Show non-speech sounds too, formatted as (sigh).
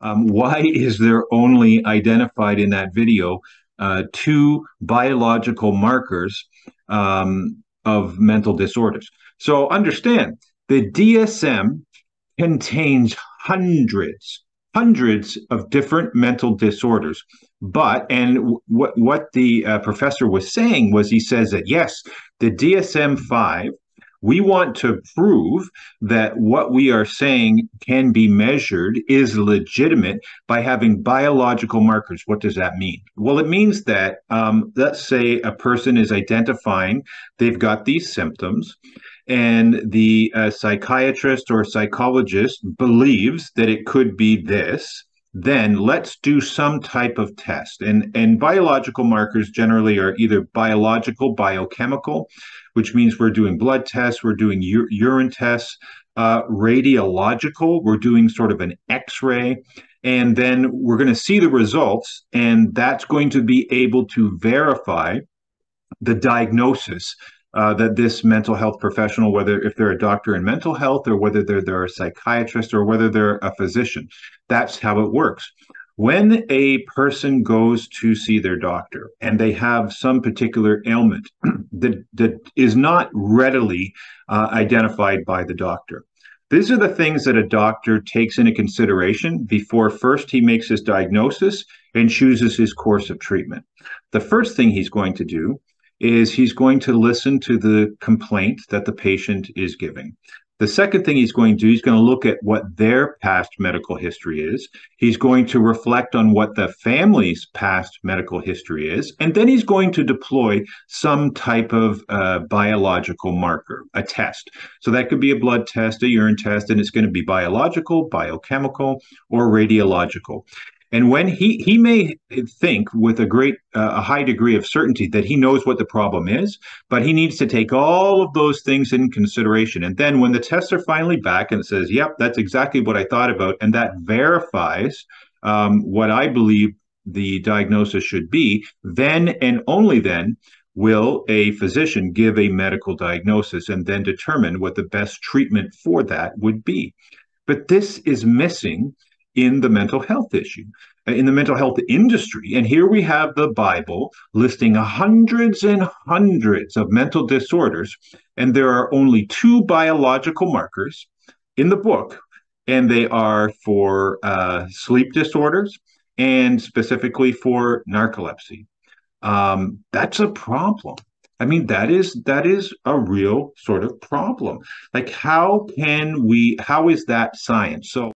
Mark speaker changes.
Speaker 1: Um, why is there only identified in that video uh, two biological markers um, of mental disorders? So understand the DSM contains hundreds, hundreds of different mental disorders. But, and what, what the uh, professor was saying was he says that yes, the DSM 5 we want to prove that what we are saying can be measured is legitimate by having biological markers. What does that mean? Well, it means that, um, let's say a person is identifying they've got these symptoms and the uh, psychiatrist or psychologist believes that it could be this then let's do some type of test. And and biological markers generally are either biological biochemical which means we're doing blood tests we're doing u- urine tests uh, radiological we're doing sort of an x-ray and then we're going to see the results and that's going to be able to verify the diagnosis uh, that this mental health professional, whether if they're a doctor in mental health or whether they're, they're a psychiatrist or whether they're a physician, that's how it works. When a person goes to see their doctor and they have some particular ailment (clears throat) that, that is not readily uh, identified by the doctor, these are the things that a doctor takes into consideration before first he makes his diagnosis and chooses his course of treatment. The first thing he's going to do is he's going to listen to the complaint that the patient is giving. The second thing he's going to do, he's going to look at what their past medical history is. He's going to reflect on what the family's past medical history is. And then he's going to deploy some type of uh, biological marker, a test. So that could be a blood test, a urine test, and it's going to be biological, biochemical, or radiological. And when he he may think with a great uh, a high degree of certainty that he knows what the problem is, but he needs to take all of those things in consideration. And then when the tests are finally back and says, "Yep, that's exactly what I thought about," and that verifies um, what I believe the diagnosis should be, then and only then will a physician give a medical diagnosis and then determine what the best treatment for that would be. But this is missing in the mental health issue, uh, in the mental health industry. And here we have the Bible listing hundreds and hundreds of mental disorders, and there are only two biological markers in the book, and they are for uh, sleep disorders and specifically for narcolepsy. Um, that's a problem. I mean, that is that is a real sort of problem. Like, how can we? How is that science? So.